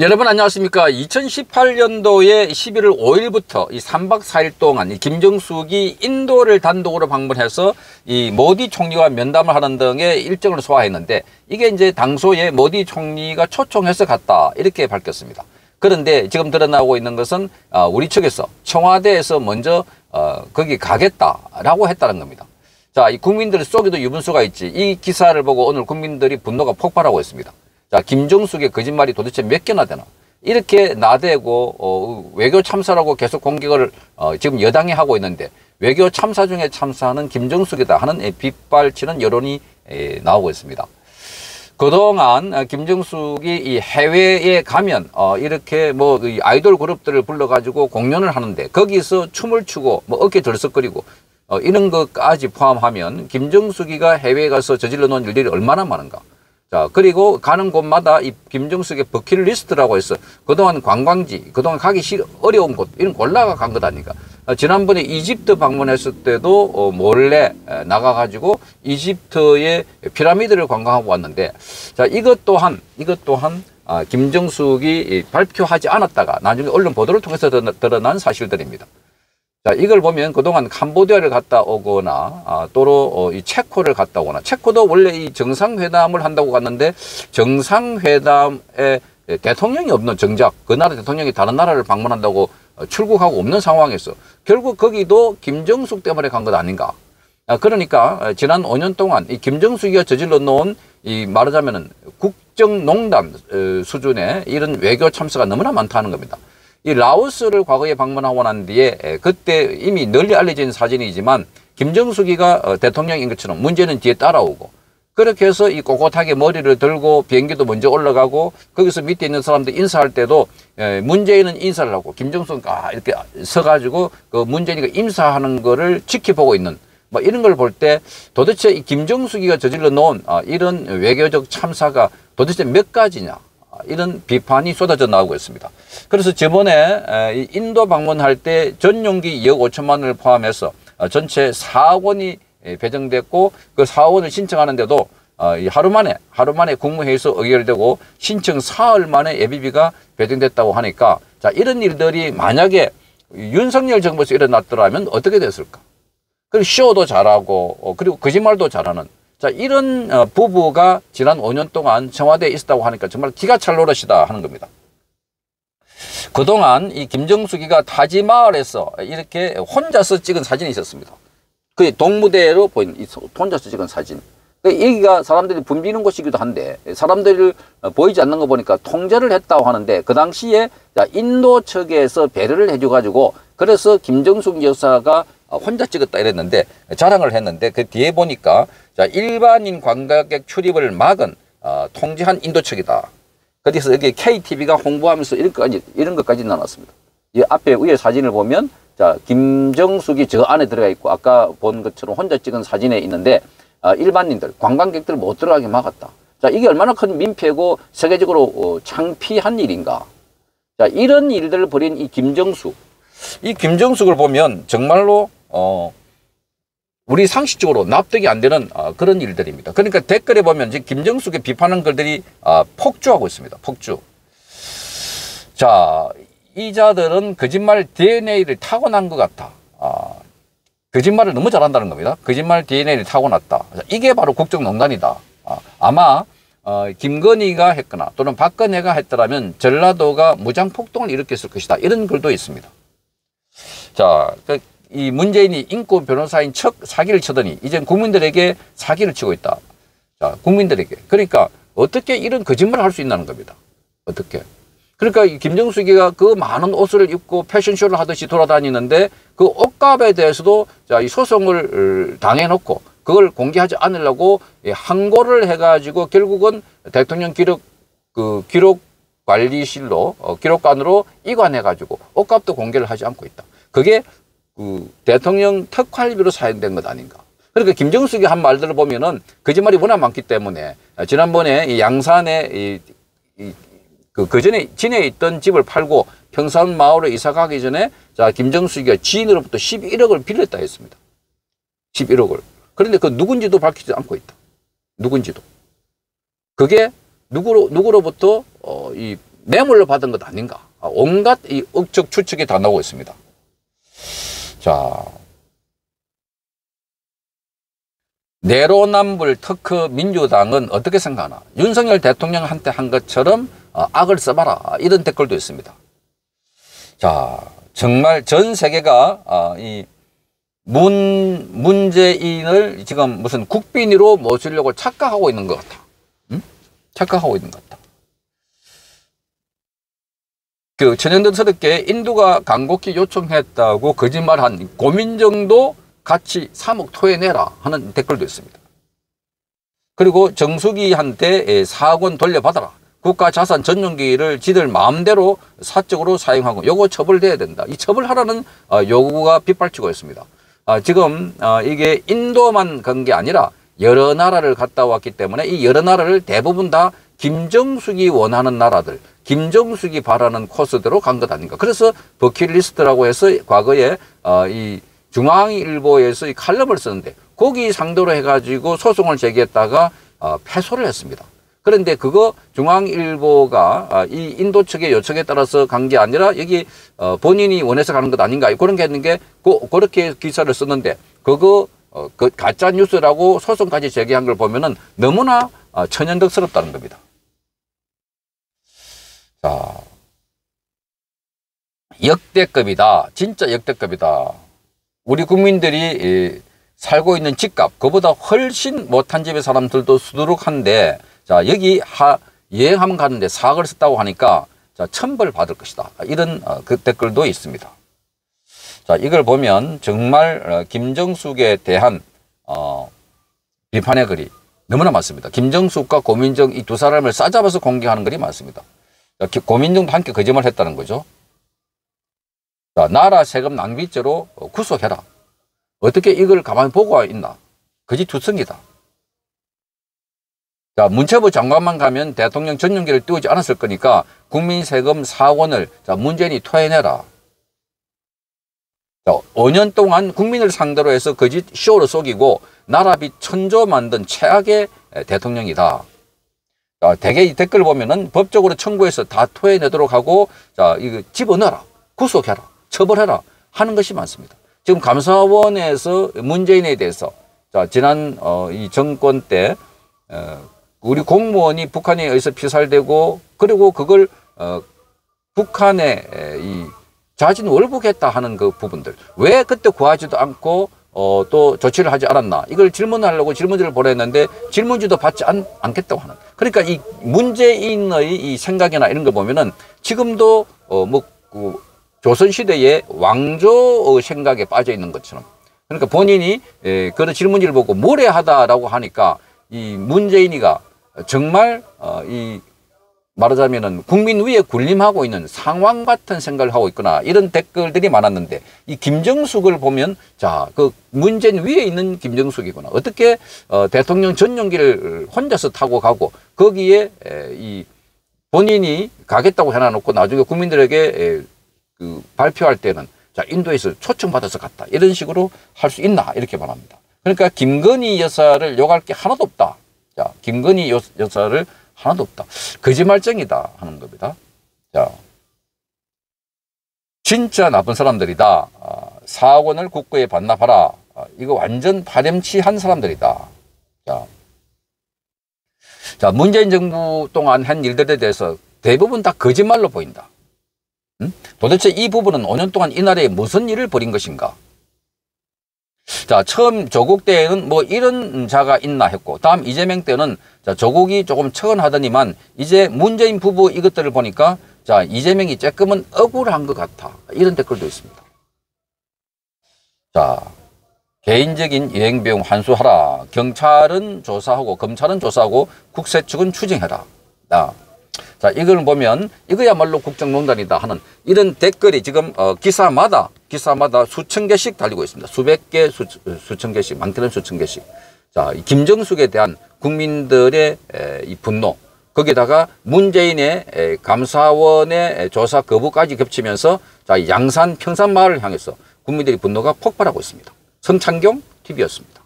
여러분 안녕하십니까. 2018년도에 11월 5일부터 이 3박 4일 동안 이 김정숙이 인도를 단독으로 방문해서 이 모디 총리와 면담을 하는 등의 일정을 소화했는데 이게 이제 당소에 모디 총리가 초청해서 갔다 이렇게 밝혔습니다. 그런데 지금 드러나고 있는 것은 어, 우리 측에서 청와대에서 먼저 어, 거기 가겠다라고 했다는 겁니다. 자, 이 국민들 속에도 유분수가 있지. 이 기사를 보고 오늘 국민들이 분노가 폭발하고 있습니다. 자, 김정숙의 거짓말이 도대체 몇 개나 되나? 이렇게 나대고 어, 외교 참사라고 계속 공격을 어, 지금 여당이 하고 있는데 외교 참사 중에 참사는 김정숙이다 하는 빗발치는 여론이 에, 나오고 있습니다. 그동안 어, 김정숙이 이 해외에 가면 어 이렇게 뭐 아이돌 그룹들을 불러가지고 공연을 하는데 거기서 춤을 추고 뭐 어깨 들썩거리고 어 이런 것까지 포함하면 김정숙이가 해외에 가서 저질러 놓은 일들이 얼마나 많은가. 자, 그리고 가는 곳마다 이 김정숙의 버킷리스트라고 해서 그동안 관광지, 그동안 가기 싫, 어려운 곳, 이런 골라가 간 것 아닙니까? 어, 지난번에 이집트 방문했을 때도 어, 몰래 나가가지고 이집트의 피라미드를 관광하고 왔는데, 자, 이것 또한, 이것 또한, 아, 김정숙이 발표하지 않았다가 나중에 언론 보도를 통해서 드러난 사실들입니다. 자, 이걸 보면 그동안 캄보디아를 갔다 오거나 아, 또로 어, 이 체코를 갔다 오거나 체코도 원래 이 정상회담을 한다고 갔는데 정상회담에 대통령이 없는 정작 그 나라 대통령이 다른 나라를 방문한다고 어, 출국하고 없는 상황에서 결국 거기도 김정숙 때문에 간 것 아닌가. 아, 그러니까 어, 지난 5년 동안 이 김정숙이가 저질러 놓은 이 말하자면은 국정농단 어, 수준의 이런 외교 참사가 너무나 많다는 겁니다. 이 라오스를 과거에 방문하고 난 뒤에 그때 이미 널리 알려진 사진이지만 김정숙이가 어, 대통령인 것처럼 문제는 뒤에 따라오고 그렇게 해서 이 꼿꼿하게 머리를 들고 비행기도 먼저 올라가고 거기서 밑에 있는 사람들 인사할 때도 문재인은 인사를 하고 김정숙은 아 이렇게 서가지고 그 문재인이가 인사하는 거를 지켜보고 있는 뭐 이런 걸 볼 때 도대체 이 김정숙이가 저질러 놓은 아, 이런 외교적 참사가 도대체 몇 가지냐 이런 비판이 쏟아져 나오고 있습니다. 그래서 저번에 인도 방문할 때 전용기 2억 5천만을 포함해서 어, 전체 4억 원이 배정됐고 그 4억 원을 신청하는데도 어, 하루 만에 하루 만에 국무회의에서 의결되고 신청 사흘 만에 예비비가 배정됐다고 하니까 자 이런 일들이 만약에 윤석열 정부에서 일어났더라면 어떻게 됐을까? 그리고 쇼도 잘하고 어, 그리고 거짓말도 잘하는 자, 이런 어, 부부가 지난 5년 동안 청와대에 있었다고 하니까 정말 기가 찰 노릇이다 하는 겁니다. 그동안 이 김정숙이가 타지마을에서 이렇게 혼자서 찍은 사진이 있었습니다. 그 동무대로 보이는 이 혼자서 찍은 사진. 그 여기가 사람들이 붐비는 곳이기도 한데 사람들을 어, 보이지 않는 거 보니까 통제를 했다고 하는데 그 당시에 인도 측에서 배려를 해줘가지고 그래서 김정숙 여사가 혼자 찍었다 이랬는데 자랑을 했는데 그 뒤에 보니까 자 일반인 관광객 출입을 막은 어, 통제한 인도 측이다. 그래서 여기 KTV가 홍보하면서 이런 것까지 이런 것까지 나눴습니다. 이 앞에 위에 사진을 보면 자 김정숙이 저 안에 들어가 있고 아까 본 것처럼 혼자 찍은 사진에 있는데 어, 일반인들 관광객들 못 들어가게 막았다. 자 이게 얼마나 큰 민폐고 세계적으로 어, 창피한 일인가. 자 이런 일들을 벌인 이 김정숙 이 김정숙을 보면 정말로 어, 우리 상식적으로 납득이 안 되는 어, 그런 일들입니다. 그러니까 댓글에 보면 지금 김정숙의 비판한 글들이 어, 폭주하고 있습니다. 폭주. 자, 이 자들은 거짓말 DNA를 타고난 것 같아. 어, 거짓말을 너무 잘한다는 겁니다. 거짓말 DNA를 타고났다. 이게 바로 국정농단이다. 어, 아마 어, 김건희가 했거나 또는 박근혜가 했더라면 전라도가 무장폭동을 일으켰을 것이다. 이런 글도 있습니다. 자, 그 이 문재인이 인권 변호사인 척 사기를 치더니 이젠 국민들에게 사기를 치고 있다. 자, 국민들에게. 그러니까 어떻게 이런 거짓말을 할 수 있다는 겁니다. 어떻게. 그러니까 김정숙이가 그 많은 옷을 입고 패션쇼를 하듯이 돌아다니는데 그 옷값에 대해서도 자, 이 소송을 당해놓고 그걸 공개하지 않으려고 항고를 해가지고 결국은 대통령 기록, 그 기록 관리실로, 어, 기록관으로 이관해가지고 옷값도 공개를 하지 않고 있다. 그게 그 대통령 특활비로 사용된 것 아닌가. 그러니까 김정숙이 한 말들을 보면은 거짓말이 워낙 많기 때문에 지난번에 이 양산에 이, 이, 그, 그 전에 진해 있던 집을 팔고 평산 마을로 이사 가기 전에 자, 김정숙이가 지인으로부터 11억을 빌렸다 했습니다. 11억을. 그런데 그 누군지도 밝히지 않고 있다. 누군지도. 그게 누구로, 누구로부터, 어, 이 뇌물로 받은 것 아닌가. 아, 온갖 이 억측 추측이 다 나오고 있습니다. 자. 내로남불 특허 민주당은 어떻게 생각하나? 윤석열 대통령한테 한 것처럼 어, 악을 써봐라. 이런 댓글도 있습니다. 자, 정말 전 세계가 어, 이 문, 문재인을 지금 무슨 국빈으로 모시려고 착각하고 있는 것 같아. 응? 착각하고 있는 것 같다. 그 천연덕스럽게 인도가 간곡히 요청했다고 거짓말한 고민정도 같이 3억 토해내라 하는 댓글도 있습니다. 그리고 정수기한테 4억 원 돌려받아라. 국가자산 전용기를 지들 마음대로 사적으로 사용하고 요거 처벌돼야 된다. 이 처벌하라는 어, 요구가 빗발치고 있습니다. 아, 지금 어, 이게 인도만 간 게 아니라 여러 나라를 갔다 왔기 때문에 이 여러 나라를 대부분 다 김정숙이 원하는 나라들, 김정숙이 바라는 코스대로 간 것 아닌가. 그래서 버킷리스트라고 해서 과거에 어, 이 중앙일보에서 이 칼럼을 썼는데 거기 상대로 해가지고 소송을 제기했다가 어, 패소를 했습니다. 그런데 그거 중앙일보가 아, 이 인도 측의 요청에 따라서 간 게 아니라 여기 어, 본인이 원해서 가는 것 아닌가 그런 게 있는 게 그, 그렇게 기사를 썼는데 그거 어, 그 가짜 뉴스라고 소송까지 제기한 걸 보면은 너무나 어, 천연덕스럽다는 겁니다. 역대급이다. 진짜 역대급이다. 우리 국민들이 살고 있는 집값, 그보다 훨씬 못한 집의 사람들도 수두룩한데 자, 여기 하, 여행하면 가는데 4억을 썼다고 하니까 자, 천벌 받을 것이다. 이런 어, 그 댓글도 있습니다. 자, 이걸 보면 정말 어, 김정숙에 대한 어, 비판의 글이 너무나 많습니다. 김정숙과 고민정 이 두 사람을 싸잡아서 공개하는 글이 많습니다. 자, 고민정도 함께 거짓말 했다는 거죠. 자, 나라 세금 낭비죄로 어, 구속해라. 어떻게 이걸 가만히 보고 있나? 거짓투성이다. 자, 문체부 장관만 가면 대통령 전용기를 띄우지 않았을 거니까 국민 세금 4원을 자, 문재인이 토해내라. 자, 5년 동안 국민을 상대로 해서 거짓 쇼로 속이고 나라비 천조 만든 최악의 대통령이다. 자, 대개 이 댓글 보면은 법적으로 청구해서 다 토해내도록 하고 자, 이거 집어넣어라. 구속해라. 처벌해라. 하는 것이 많습니다. 지금 감사원에서 문재인에 대해서 자, 지난 어, 이 정권 때 어, 우리 공무원이 북한에 의해서 피살되고 그리고 그걸 어, 북한에 이 자진 월북했다 하는 그 부분들 왜 그때 구하지도 않고 어, 또 조치를 하지 않았나 이걸 질문하려고 질문지를 보냈는데 질문지도 받지 않, 않겠다고 하는 그러니까 이 문재인의 이 생각이나 이런 거 보면은 지금도 어, 뭐 그 조선시대의 왕조의 생각에 빠져 있는 것처럼. 그러니까 본인이 에, 그런 질문지를 보고 모래하다라고 하니까 이 문재인이가 정말 어, 이 말하자면은 국민 위에 군림하고 있는 상황 같은 생각을 하고 있거나. 이런 댓글들이 많았는데 이 김정숙을 보면 자 그 문재인 위에 있는 김정숙이구나. 어떻게 어, 대통령 전용기를 혼자서 타고 가고 거기에 에, 이 본인이 가겠다고 해놔놓고 나중에 국민들에게 에, 그 발표할 때는 자 인도에서 초청받아서 갔다 이런 식으로 할 수 있나 이렇게 말합니다. 그러니까 김건희 여사를 욕할 게 하나도 없다. 자, 김건희 여, 여사를 하나도 없다. 거짓말쟁이다 하는 겁니다. 자, 진짜 나쁜 사람들이다. 아, 4억 원을 국고에 반납하라. 아, 이거 완전 파렴치한 사람들이다. 자, 자, 문재인 정부 동안 한 일들에 대해서 대부분 다 거짓말로 보인다. 음? 도대체 이 부분은 5년 동안 이 나라에 무슨 일을 벌인 것인가? 자, 처음 조국 때에는 뭐 이런 자가 있나 했고, 다음 이재명 때는 자, 조국이 조금 처근하더니만 이제 문재인 부부 이것들을 보니까 자, 이재명이 조금은 억울한 것 같아. 이런 댓글도 있습니다. 자, 개인적인 여행 비용 환수하라. 경찰은 조사하고 검찰은 조사하고 국세 측은 추징해라. 자, 자, 이걸 보면 이거야말로 국정농단이다 하는 이런 댓글이 지금 어, 기사마다 기사마다 수천 개씩 달리고 있습니다. 수백 개, 수, 수천 개씩, 많게는 수천 개씩. 자, 김정숙에 대한 국민들의 에, 이 분노, 거기다가 문재인의 에, 감사원의 조사 거부까지 겹치면서 자, 양산 평산마을을 향해서 국민들의 분노가 폭발하고 있습니다. 성창경 TV였습니다.